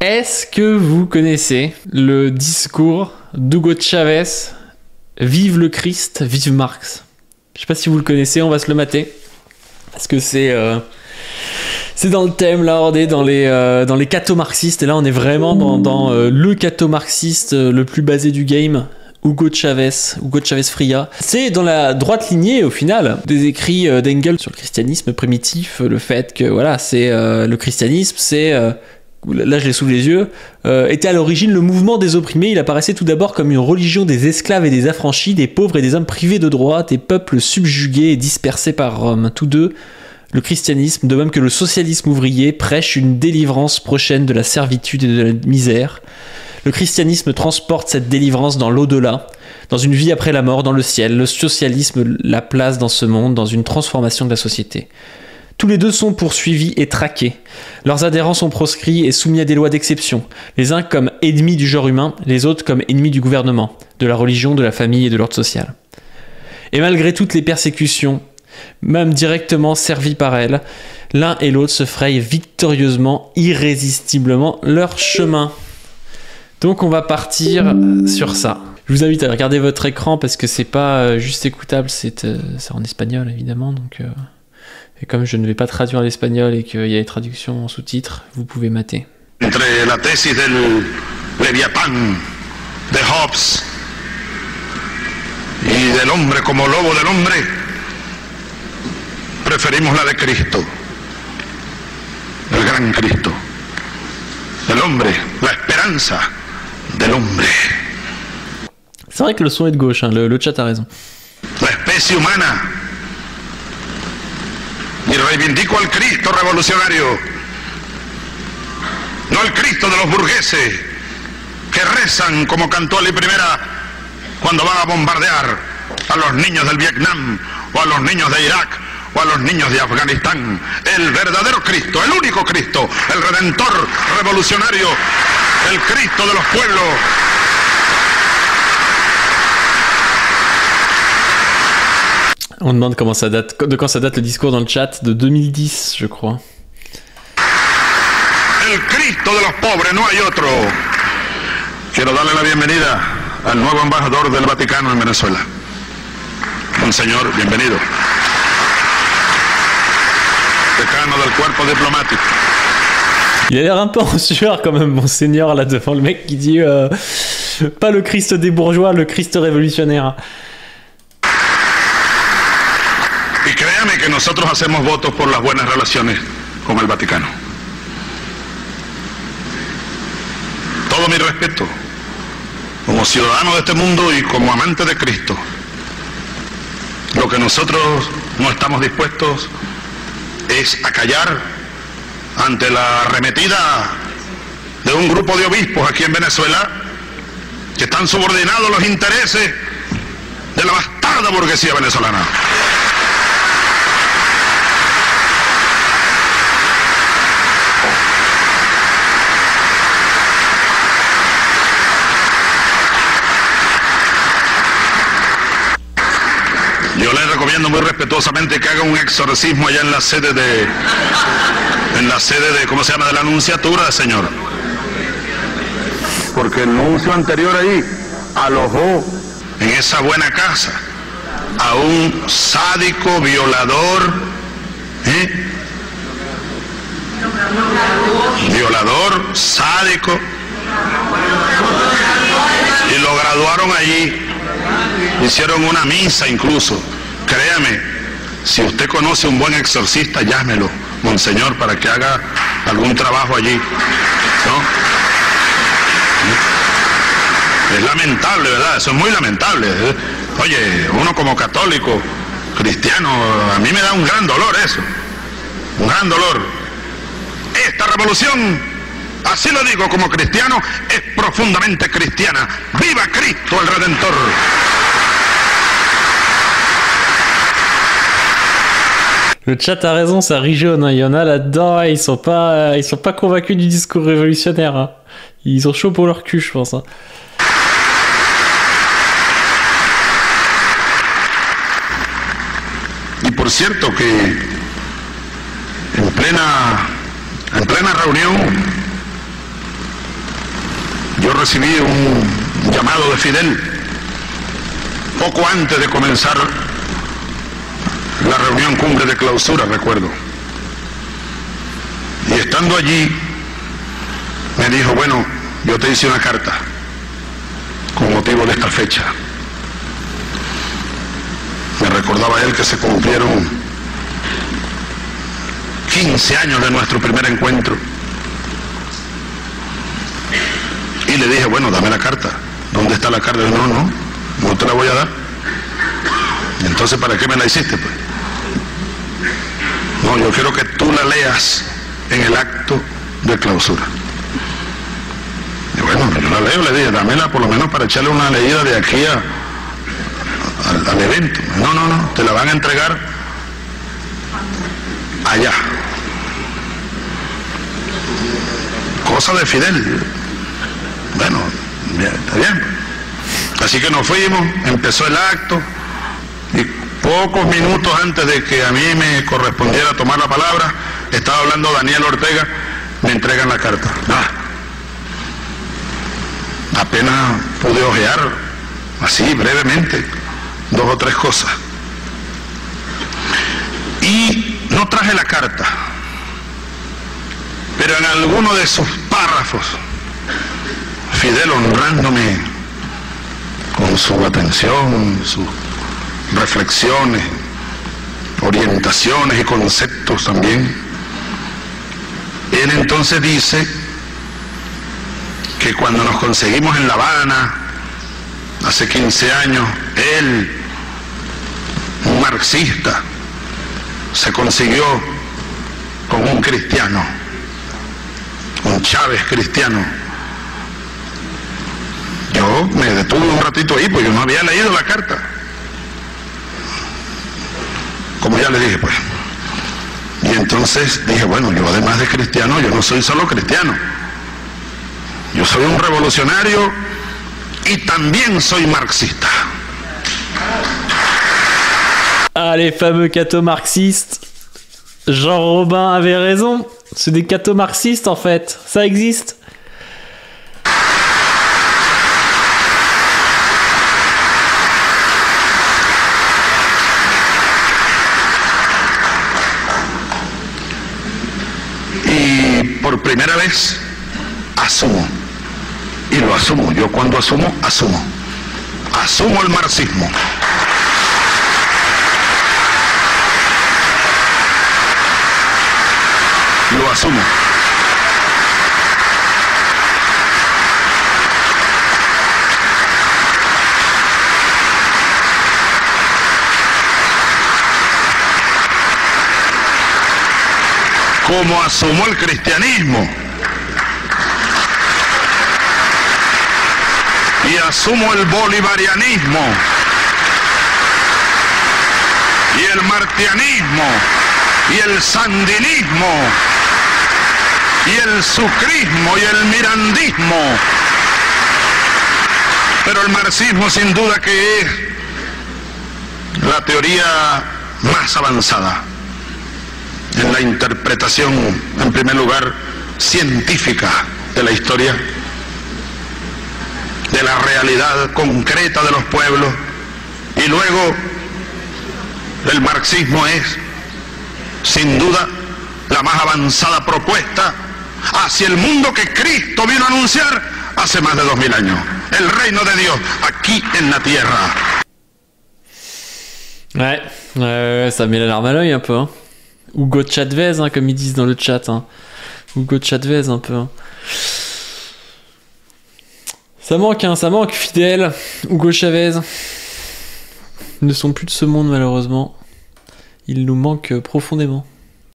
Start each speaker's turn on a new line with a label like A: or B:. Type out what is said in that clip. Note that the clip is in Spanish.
A: Est-ce que vous connaissez le discours d'Hugo Chavez Vive le Christ, vive Marx? Je sais pas si vous le connaissez, on va se le mater. Parce que c'est. euh, c'est dans le thème, là, on est dans les, euh, dans les catho-marxistes, et là, on est vraiment dans, dans, euh, le catho-marxiste euh, le plus basé du game, Hugo Chavez, Hugo Chavez Fria. C'est dans la droite lignée, au final, des écrits d'Engels sur le christianisme primitif, le fait que, voilà, c'est euh, le christianisme, c'est. euh, Là, je l'ai sous les yeux. euh, était à l'origine le mouvement des opprimés. Il apparaissait tout d'abord comme une religion des esclaves et des affranchis, des pauvres et des hommes privés de droits, des peuples subjugués et dispersés par Rome. Tous deux le christianisme, de même que le socialisme ouvrier, prêche une délivrance prochaine de la servitude et de la misère. Le christianisme transporte cette délivrance dans l'au-delà, dans une vie après la mort, dans le ciel. Le socialisme la place dans ce monde, dans une transformation de la société. Tous les deux sont poursuivis et traqués. Leurs adhérents sont proscrits et soumis à des lois d'exception, les uns comme ennemis du genre humain, les autres comme ennemis du gouvernement, de la religion, de la famille et de l'ordre social. Et malgré toutes les persécutions, même directement servis par elles, l'un et l'autre se frayent victorieusement, irrésistiblement leur chemin. Donc on va partir sur ça. Je vous invite à regarder votre écran parce que c'est pas euh, juste écoutable, c'est euh, c'est en espagnol évidemment. Donc, euh, et comme je ne vais pas traduire l'espagnol et qu'il y a les traductions en sous-titres, vous pouvez mater.
B: entre la tesis del Leviatán de Hobbes y del hombre como lobo del hombre, preferimos la de Cristo, el gran Cristo, el hombre, la esperanza del hombre.
A: C'est vrai que le son est de gauche, hein, le, le chat a raison.
B: la especie humana. Y reivindico al Cristo revolucionario, no al Cristo de los burgueses que rezan como cantó Ali Primera cuando van a bombardear a los niños del Vietnam o a los niños de Irak o a los niños de Afganistán. El verdadero Cristo, el único Cristo, el redentor revolucionario, el Cristo de los pueblos,
A: On demande comment ça date, de quand ça date le discours dans le chat, de 2010 je crois.
B: El Cristo de los pobres, no hay otro. Quiero darle la bienvenida al nuevo embajador del Vaticano en Venezuela. Monseñor, bienvenido. Decano del cuerpo diplomático.
A: Il a l'air un peu en sueur quand même, monseigneur, là devant le mec qui dit euh, pas le Christ des bourgeois, le Christ révolutionnaire.
B: Que nosotros hacemos votos por las buenas relaciones con el Vaticano. Todo mi respeto, como ciudadano de este mundo y como amante de Cristo. Lo que nosotros no estamos dispuestos es a callar ante la arremetida de un grupo de obispos aquí en Venezuela que están subordinados a los intereses de la bastarda burguesía venezolana. Yo le recomiendo muy respetuosamente que haga un exorcismo allá en la sede de, en la sede de, ¿cómo se llama? De la anunciatura, señor. Porque el nuncio anterior ahí alojó en esa buena casa a un sádico violador, ¿eh? Violador, sádico. Y lo graduaron allí. Hicieron una misa incluso. Créame, si usted conoce un buen exorcista, llámelo, monseñor, para que haga algún trabajo allí. ¿No? Es lamentable, ¿verdad? Eso es muy lamentable. ¿eh? Oye, uno como católico, cristiano, a mí me da un gran dolor eso. Un gran dolor. Esta revolución, así lo digo como cristiano, es profundamente cristiana. ¡Viva Cristo el Redentor!
A: Le chat a raison, ça rit jaune. hein. Il y en a là-dedans, ils sont pas, ils sont pas convaincus du discours révolutionnaire. hein. Ils ont chaud pour leur cul, je pense. hein.
B: Y por cierto que en plena, en plena reunión yo recibí un llamado de Fidel poco antes de comenzar la reunión cumbre de clausura, recuerdo. Y estando allí, me dijo, bueno, yo te hice una carta con motivo de esta fecha. Me recordaba él que se cumplieron 15 años de nuestro primer encuentro. Y le dije, bueno, dame la carta. ¿Dónde está la carta? No, no, no te la voy a dar. Entonces, ¿para qué me la hiciste? Pues? No, yo quiero que tú la leas en el acto de clausura. Y bueno, yo la leo, le dije, dámela por lo menos para echarle una leída de aquí a, al evento. No, no, no, te la van a entregar allá. Cosa de Fidel. Bueno, está bien. Así que nos fuimos, empezó el acto pocos minutos antes de que a mí me correspondiera tomar la palabra, estaba hablando Daniel Ortega, me entregan la carta. Ah. apenas pude ojear así brevemente dos o tres cosas. Y no traje la carta, pero en alguno de sus párrafos, Fidel honrándome con su atención, sus reflexiones, orientaciones y conceptos también, él entonces dice que cuando nos conseguimos en La Habana, hace 15 años, él, un marxista, se consiguió con un cristiano, un Chávez cristiano. Yo me detuve un ratito ahí, porque yo no había leído la carta. Como ya le dije, pues. Y entonces dije, bueno, yo además de cristiano, yo no soy solo cristiano. Yo soy un revolucionario y también soy marxista.
A: Ah, les fameux cathos marxistes. Jean Robin avait raison. C'est des cathos marxistes en fait. Ça existe.
B: Y por primera vez asumo. Y lo asumo. Yo cuando asumo, asumo. Asumo el marxismo. Lo asumo. Como asumo el cristianismo. Y asumo el bolivarianismo. Y el martianismo. Y el sandinismo. Y el sucrismo y el mirandismo. Pero el marxismo sin duda que es la teoría más avanzada en la interpretación, en primer lugar, científica de la historia, de la realidad concreta de los pueblos, y luego el marxismo es, sin duda, la más avanzada propuesta hacia el mundo que Cristo vino a anunciar hace más de dos mil años, el reino de Dios aquí en la tierra.
A: Ouais, ouais, ça met l'œil un peu. Hein. Hugo Chavez, hein, comme ils disent dans le chat. Hein. Hugo un peu. hein. Ça manque, hein, ça manque, fidèle. Hugo Chavez. Ils ne sont plus de ce monde, malheureusement. Ils nous manquent profondément.